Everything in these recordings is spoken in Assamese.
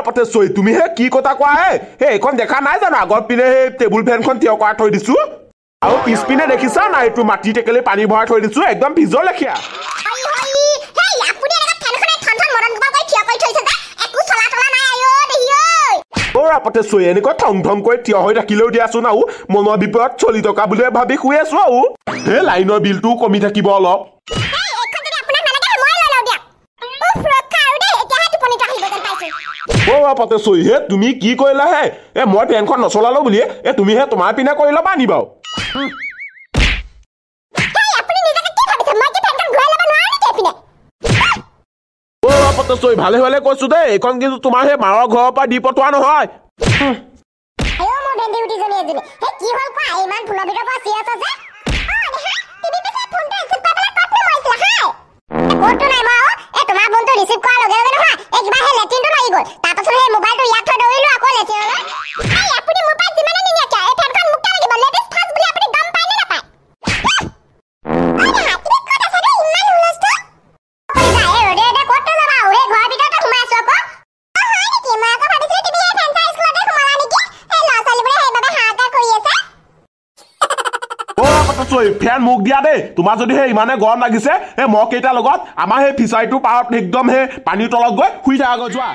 আপতে চৈ তুমিহে কি কথা কোৱা হে? এইখন দেখা নাই জানো? আগৰ পিনে সেই টেবুল ফেনখন থিয় কৰা থৈ দিছো। আৰু পিছপিনে দেখিছা নাই এইটো মাটি টেকেলি পানী ভৰাই থৈ দিছো একদম ভিজৰ লেখীয়া। মনৰ আপতে চৈ এনেকৈ ঠং ঠংকৈ থিয় হৈ থাকিলেও দিয়াচোন আৰু। মনৰ বিপদত চলি থকা বুলিয়ে ভাবি শুই আছো আৰু। সেই লাইনৰ বিলটোও কমি থাকিব অলপ। তুমি কি কৰিলা হে? এ মই ফেনখন নচলালো বুলিয়ে এ তুমিহে তোমাৰ পিনে কৰি ল'বা নি বাৰু সতেশ্বৰী ভালে ভালে কৈছো দেই। এইখন কিন্তু তোমাৰ সেই মাৰৰ ঘৰৰ পৰা দি পঠোৱা নহয়। ফেন মোক দিয়া দেই। তোমাৰ যদি সেই ইমানে গৰম লাগিছে সেই মহ কেইটাৰ লগত আমাৰ সেই ফিচাৰীটো পাৰত একদম সেই পানীৰ তলত গৈ শুই থাকক যোৱা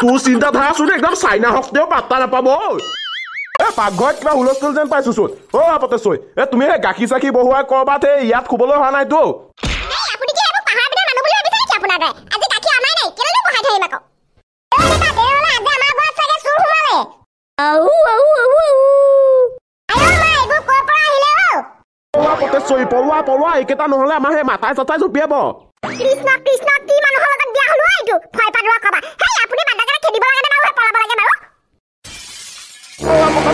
তোৰ চিন্তাধাৰা চোন একদম চাইনা শক্তিও পাত্তা নাপাব এ পাকঘৰত কিবা হুলস্থুল যেন পাইছো চোন অ আপতে চৈ এ তুমি সেই গাখীৰ চাখি বহুৱাই কবাতে ইয়াত শুবলৈ হোৱা নাইতো। আপুনি বাদ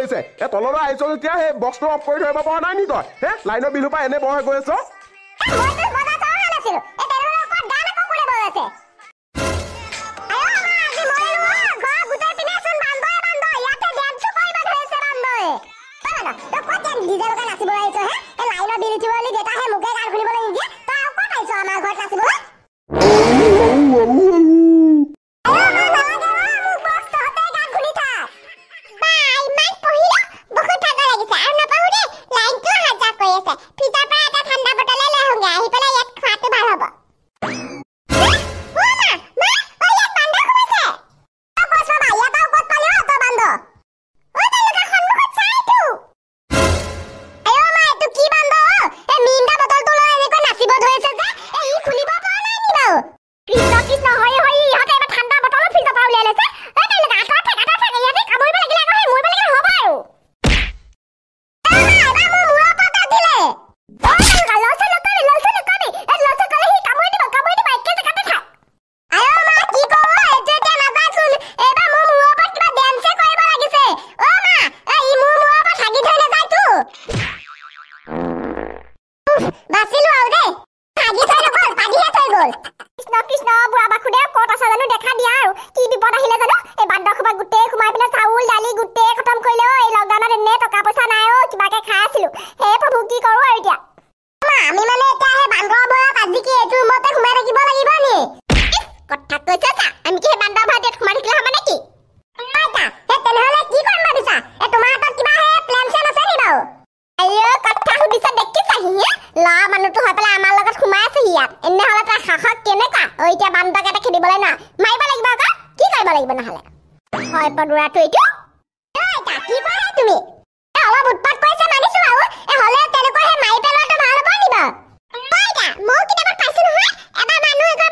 হৈছে। এ তললৈ আহিছ যেতিয়া সেই বক্সটো অফ কৰি ধৰিব পৰা নাই নি তই? হে লাইনৰ বিলৰ পৰা এনে বহাই গৈ আছ? গান নাচিবলৈ আহিছ হে? লাইনৰ বিল উঠিবলৈ কৃষ্ণ কৃষ্ণ বুঢ়া বাসুদেৱ ক'ত আছা জানো? দেখা দিয়া আৰু। কি বিপদ আহিলে জানো? এই বান্দৰসভা না। মাৰিব লাগিব আকৌ। কি কৰিব লাগিব নহ'লে? হয় পদুৰাটো এইটো। কি হে তুমি? অলপ উৎপাত কৰিছে মানিছো আৰু। এ, হ'লেও তেনেকুৱা সেই মাৰি পেলোৱাটো ভাল হ'ব নি বাৰু? ময়ো কিতাপত পাইছো নহয়। এবাৰ মানুহ এঘৰে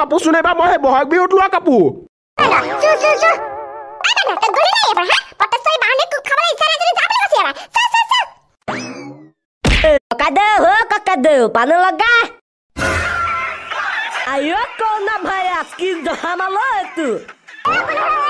কাপোৰ চোন এইবাৰ মই সেই বহাগ বিহুত লোৱা কাপোৰ Cadê o rouca, cadê? Pra não lugar? Aí eu com na marasquinha é do ramalento! É,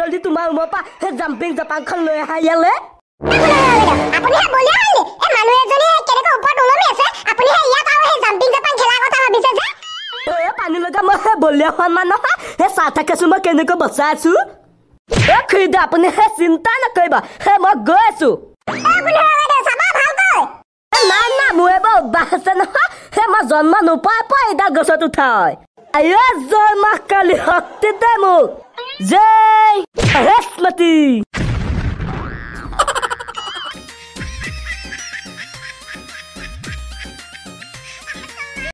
জল্দি তোমাৰ ৰুমৰ পৰা হে জাম্পিং জাপাংখন লৈ আহা ইয়ালে। সেই পানী লগা মই বলিয়া হোৱা মান নহয়। হে চাহ থাকেছো মই কেনেকৈ বচাই আছো? খুৰীদা আপুনি হে চিন্তা নকৰিব। হে মই গৈ আছো। নাই নাই মোৰ এবাৰ অভ্যাস আছে নহয়। হে মই জন্ম নোপোৱাৰ পৰা এইডাল গছত উঠা হয়। কালী শক্তি দে মোক। जय हस्मती